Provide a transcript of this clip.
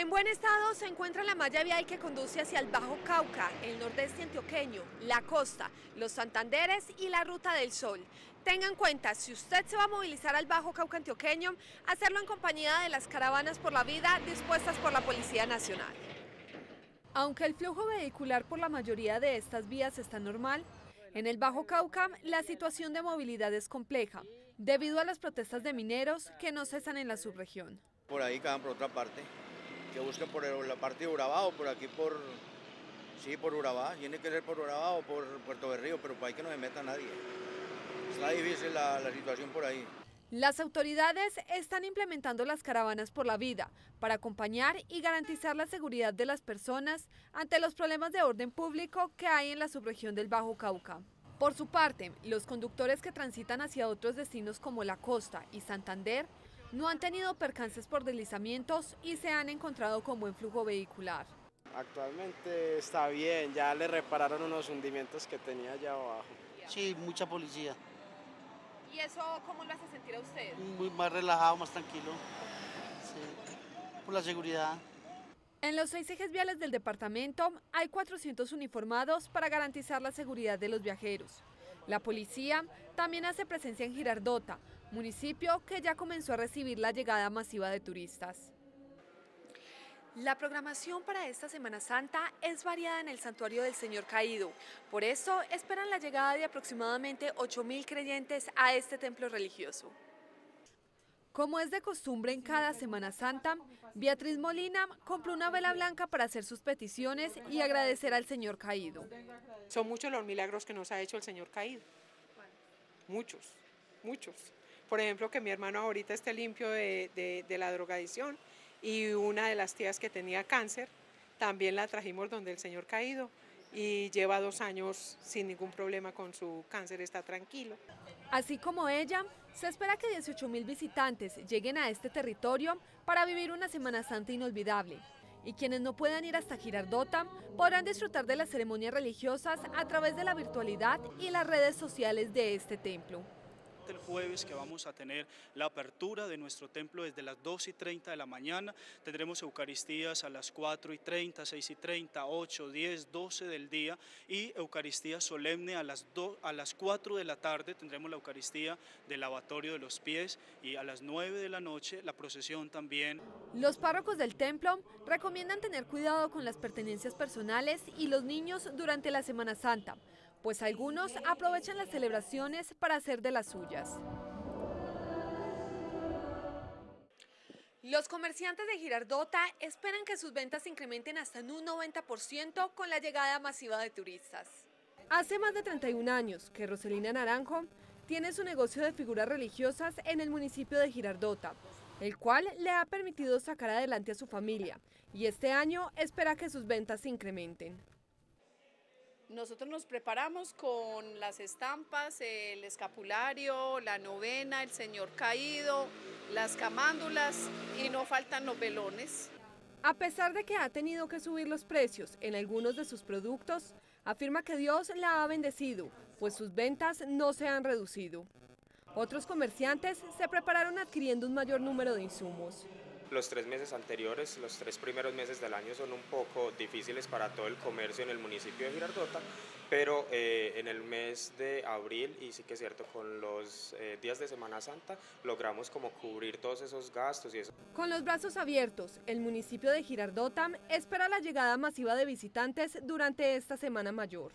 En buen estado se encuentra la malla vial que conduce hacia el Bajo Cauca, el nordeste antioqueño, la costa, los Santanderes y la Ruta del Sol. Tenga en cuenta, si usted se va a movilizar al Bajo Cauca antioqueño, hacerlo en compañía de las caravanas por la vida dispuestas por la Policía Nacional. Aunque el flujo vehicular por la mayoría de estas vías está normal, en el Bajo Cauca la situación de movilidad es compleja, debido a las protestas de mineros que no cesan en la subregión. Por ahí por otra parte, que busquen por la parte de Urabá o por aquí por, sí, por Urabá, tiene que ser por Urabá o por Puerto Berrío, pero por ahí que no se meta nadie. Está difícil la, la situación por ahí. Las autoridades están implementando las caravanas por la vida para acompañar y garantizar la seguridad de las personas ante los problemas de orden público que hay en la subregión del Bajo Cauca. Por su parte, los conductores que transitan hacia otros destinos como la costa y Santander no han tenido percances por deslizamientos y se han encontrado con buen flujo vehicular. Actualmente está bien, ya le repararon unos hundimientos que tenía allá abajo. Sí, mucha policía. ¿Y eso cómo lo hace sentir a usted? Muy más relajado, más tranquilo. Sí, por la seguridad. En los seis ejes viales del departamento hay 400 uniformados para garantizar la seguridad de los viajeros. La policía también hace presencia en Girardota, municipio que ya comenzó a recibir la llegada masiva de turistas. La programación para esta Semana Santa es variada en el Santuario del Señor Caído. Por eso esperan la llegada de aproximadamente 8.000 creyentes a este templo religioso. Como es de costumbre en cada Semana Santa, Beatriz Molina compró una vela blanca para hacer sus peticiones y agradecer al Señor Caído. Son muchos los milagros que nos ha hecho el Señor Caído. Muchos, muchos. Por ejemplo, que mi hermano ahorita esté limpio de, la drogadicción y una de las tías que tenía cáncer, también la trajimos donde el Señor caído y lleva dos años sin ningún problema con su cáncer, está tranquilo. Así como ella, se espera que 18 mil visitantes lleguen a este territorio para vivir una Semana Santa inolvidable. Y quienes no puedan ir hasta Girardota podrán disfrutar de las ceremonias religiosas a través de la virtualidad y las redes sociales de este templo el jueves que vamos a tener la apertura de nuestro templo desde las 2 y 30 de la mañana. Tendremos Eucaristías a las 4 y 30, 6 y 30, 8, 10, 12 del día y Eucaristía solemne a las, 2, a las 4 de la tarde. Tendremos la Eucaristía del lavatorio de los pies y a las 9 de la noche la procesión también. Los párrocos del templo recomiendan tener cuidado con las pertenencias personales y los niños durante la Semana Santa pues algunos aprovechan las celebraciones para hacer de las suyas. Los comerciantes de Girardota esperan que sus ventas se incrementen hasta en un 90% con la llegada masiva de turistas. Hace más de 31 años que Roselina Naranjo tiene su negocio de figuras religiosas en el municipio de Girardota, el cual le ha permitido sacar adelante a su familia y este año espera que sus ventas se incrementen. Nosotros nos preparamos con las estampas, el escapulario, la novena, el señor caído, las camándulas y no faltan los velones. A pesar de que ha tenido que subir los precios en algunos de sus productos, afirma que Dios la ha bendecido, pues sus ventas no se han reducido. Otros comerciantes se prepararon adquiriendo un mayor número de insumos. Los tres meses anteriores, los tres primeros meses del año son un poco difíciles para todo el comercio en el municipio de Girardota, pero eh, en el mes de abril, y sí que es cierto, con los eh, días de Semana Santa, logramos como cubrir todos esos gastos y eso. Con los brazos abiertos, el municipio de Girardota espera la llegada masiva de visitantes durante esta Semana Mayor.